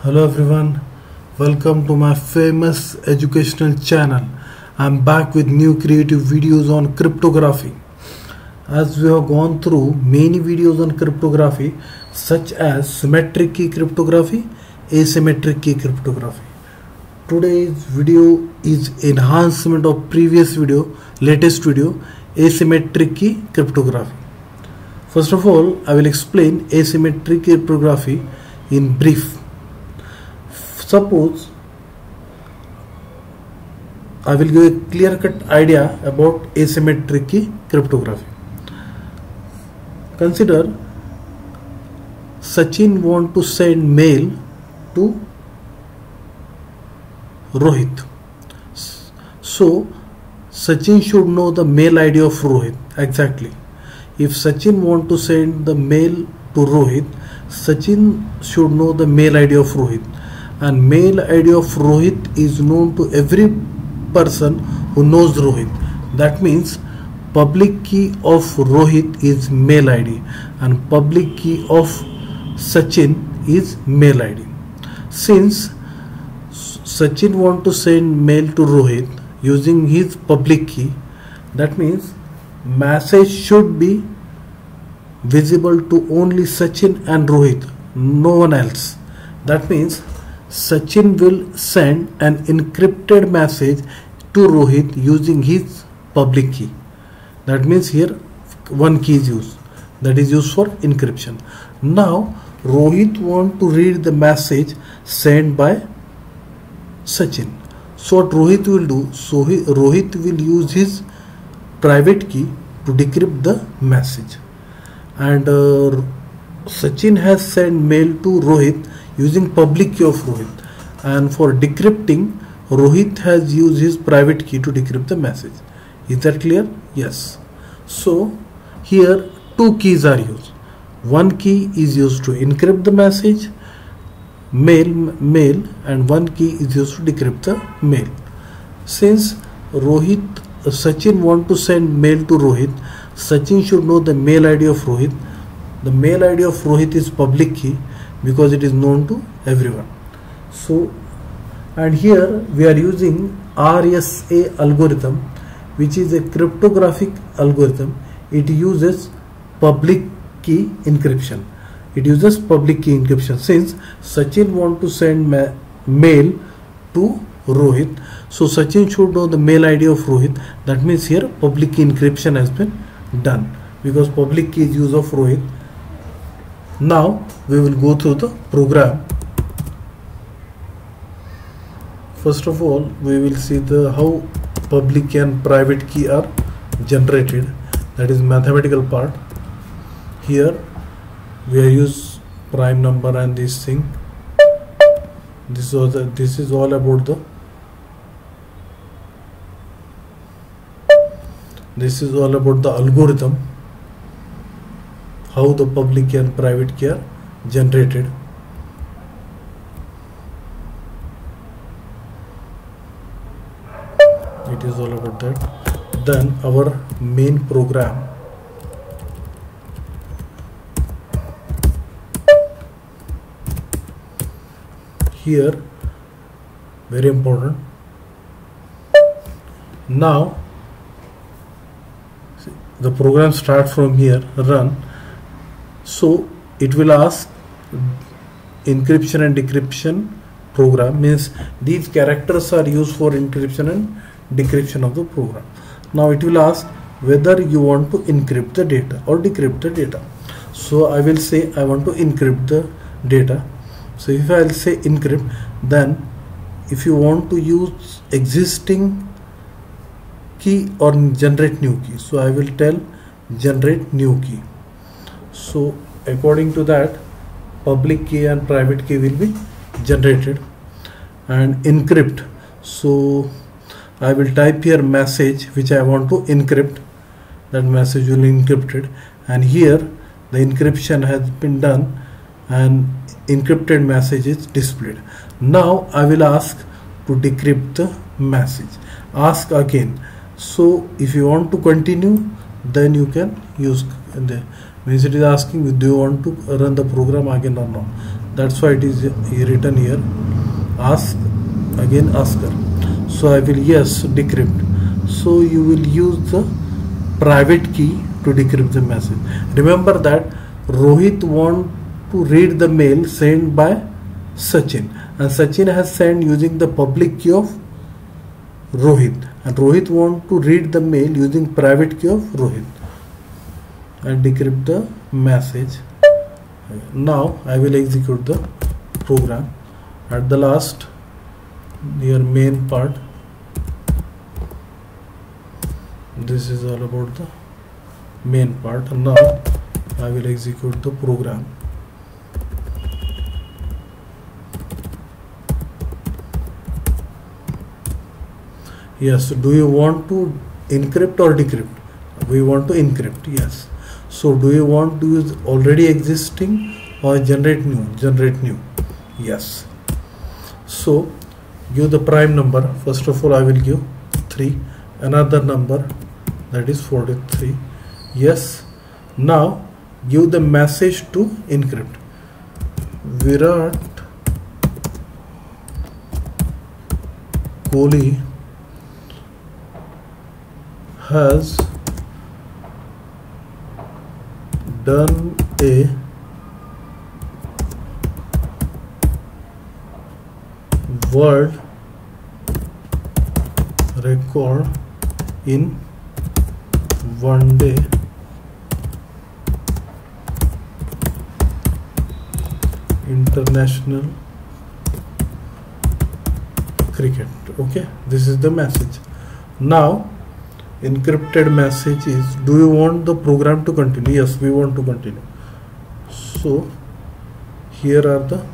Hello everyone, welcome to my famous educational channel. I'm back with new creative videos on cryptography. As we have gone through many videos on cryptography such as symmetric key cryptography, asymmetric key cryptography. Today's video is enhancement of previous video, latest video, asymmetric key cryptography. First of all, I will explain asymmetric cryptography in brief. Suppose I will give a clear cut idea about asymmetric key cryptography. Consider Sachin want to send mail to Rohit. So Sachin should know the mail ID of Rohit exactly. If Sachin want to send the mail to Rohit, Sachin should know the mail ID of Rohit and mail ID of Rohit is known to every person who knows Rohit. That means public key of Rohit is mail ID and public key of Sachin is mail ID. Since Sachin want to send mail to Rohit using his public key, that means message should be visible to only Sachin and Rohit, no one else. That means Sachin will send an encrypted message to Rohit using his public key. That means here one key is used that is used for encryption. Now Rohit want to read the message sent by Sachin. So what Rohit will do? So he, Rohit will use his private key to decrypt the message and uh, Sachin has sent mail to Rohit using public key of Rohit. And for decrypting Rohit has used his private key to decrypt the message. Is that clear? Yes. So here two keys are used. One key is used to encrypt the message mail mail and one key is used to decrypt the mail. Since Rohit uh, Sachin want to send mail to Rohit Sachin should know the mail ID of Rohit. The mail ID of Rohit is public key because it is known to everyone. So and here we are using RSA algorithm which is a cryptographic algorithm. It uses public key encryption. It uses public key encryption. Since Sachin want to send ma mail to Rohit so Sachin should know the mail ID of Rohit. That means here public key encryption has been done because public key is use of Rohit now we will go through the program. First of all we will see the how public and private key are generated. That is mathematical part. Here we are use prime number and this thing. This was this is all about the this is all about the algorithm how the public and private key are generated. It is all about that. Then our main program. Here very important. Now the program start from here run so it will ask encryption and decryption program. Means these characters are used for encryption and decryption of the program. Now it will ask whether you want to encrypt the data or decrypt the data. So I will say I want to encrypt the data. So if I'll say encrypt then if you want to use existing key or generate new key. So I will tell generate new key so according to that public key and private key will be generated and encrypt. So I will type here message which I want to encrypt. That message will be encrypted. And here the encryption has been done and encrypted message is displayed. Now I will ask to decrypt the message. Ask again. So if you want to continue then you can use the means it is asking do you want to run the program again or not? That's why it is written here. Ask again asker so I will yes decrypt. So you will use the private key to decrypt the message. Remember that Rohit want to read the mail sent by Sachin. And Sachin has sent using the public key of Rohit. And Rohit want to read the mail using private key of Rohit and decrypt the message. Now I will execute the program. At the last your main part this is all about the main part. Now I will execute the program. Yes do you want to encrypt or decrypt? We want to encrypt yes so do you want to use already existing or generate new? Generate new. Yes. So give the prime number. First of all I will give 3 another number that is 43 yes. Now give the message to encrypt. Virat Kohli has done a. World record in one day. International cricket. Okay this is the message. Now encrypted message is do you want the program to continue? Yes we want to continue. So here are the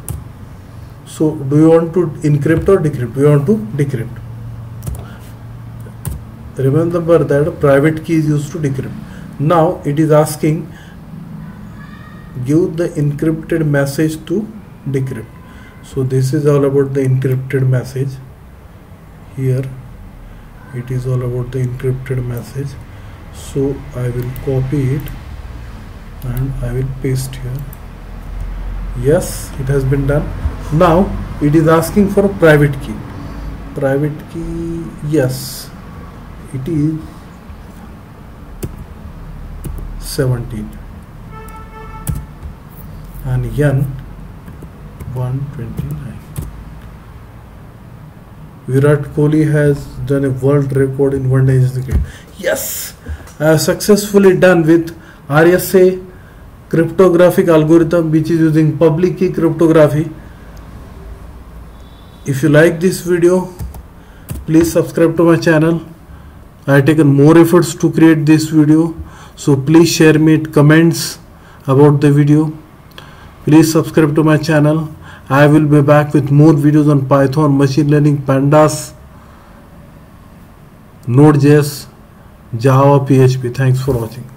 so do you want to encrypt or decrypt? We want to decrypt. Remember that private key is used to decrypt. Now it is asking give the encrypted message to decrypt. So this is all about the encrypted message. Here it is all about the encrypted message. So I will copy it and I will paste here. Yes it has been done. Now it is asking for a private key. Private key yes. It is 17 and n 129 Virat Kohli has done a world record in one day cricket. Yes, I have successfully done with RSA cryptographic algorithm which is using public key cryptography. If you like this video, please subscribe to my channel. I have taken more efforts to create this video. So please share me comments about the video. Please subscribe to my channel I will be back with more videos on Python, machine learning, pandas, Node.js, Java, PHP. Thanks for watching.